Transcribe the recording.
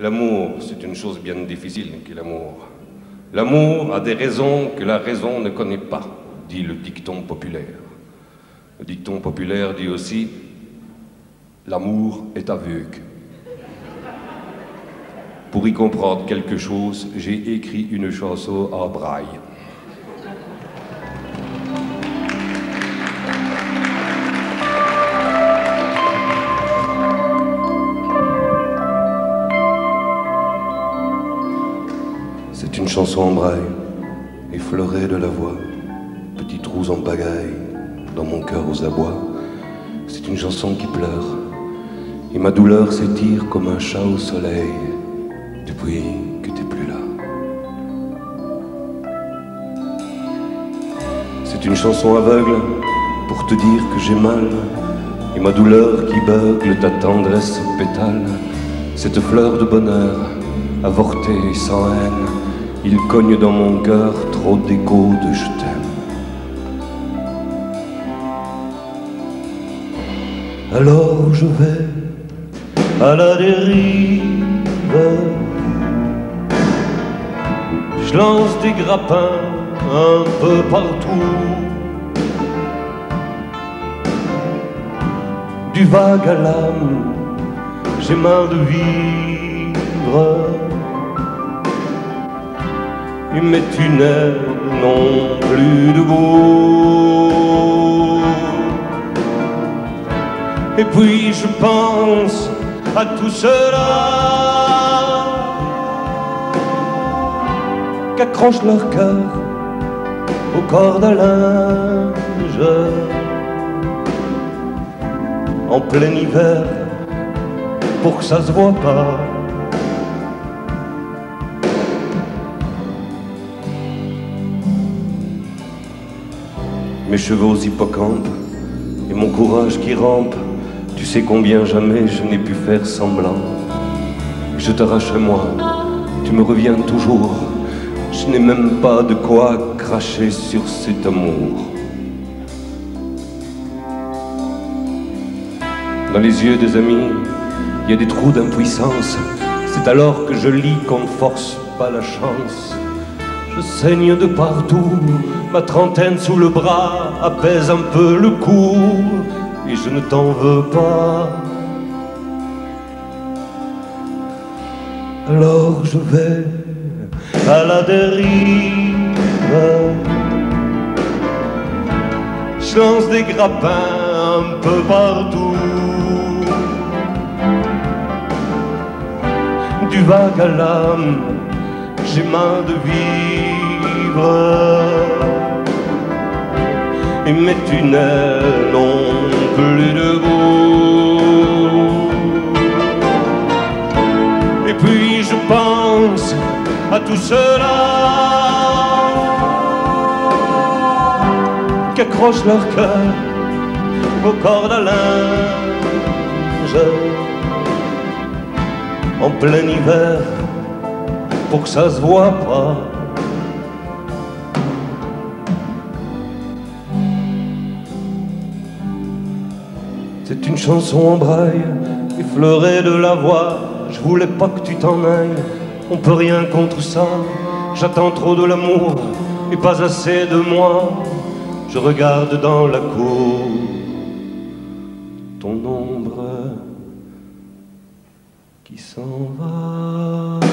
L'amour, c'est une chose bien difficile qu'est l'amour. L'amour a des raisons que la raison ne connaît pas, dit le dicton populaire. Le dicton populaire dit aussi L'amour est aveugle. Pour y comprendre quelque chose, j'ai écrit une chanson en braille. Chanson en braille, effleurée de la voix, petits trous en pagaille, dans mon cœur aux abois. C'est une chanson qui pleure, et ma douleur s'étire comme un chat au soleil, depuis que t'es plus là. C'est une chanson aveugle pour te dire que j'ai mal, et ma douleur qui beugle ta tendresse pétale, cette fleur de bonheur, avortée sans haine, il cogne dans mon cœur trop d'échos de je t'aime. Alors je vais à la dérive, je lance des grappins un peu partout. Du vague à l'âme, j'ai marre de vivre. Et mes tunnels n'ont plus de goût. Et puis je pense à tout cela qu'accrochent leur cœur au corps d'un linge en plein hiver pour que ça se voit pas. Mes cheveux hippocampes et mon courage qui rampe, tu sais combien jamais je n'ai pu faire semblant. Je t'arrache moi, tu me reviens toujours. Je n'ai même pas de quoi cracher sur cet amour. Dans les yeux des amis, il y a des trous d'impuissance. C'est alors que je lis qu'on ne force pas la chance. Je saigne de partout, ma trentaine sous le bras apaise un peu le coup, et je ne t'en veux pas. Alors je vais à la dérive, je lance des grappins un peu partout. Du vague à l'âme, marre de vivre. Et mes tunnels n'ont plus de goût. Et puis je pense à tout cela qui accrochent leur cœur au corps d'un linge en plein hiver pour que ça se voit pas. C'est une chanson en braille, effleurée de la voix. Je voulais pas que tu t'en ailles, on peut rien contre ça. J'attends trop de l'amour et pas assez de moi. Je regarde dans la cour ton ombre qui s'en va.